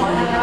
好的好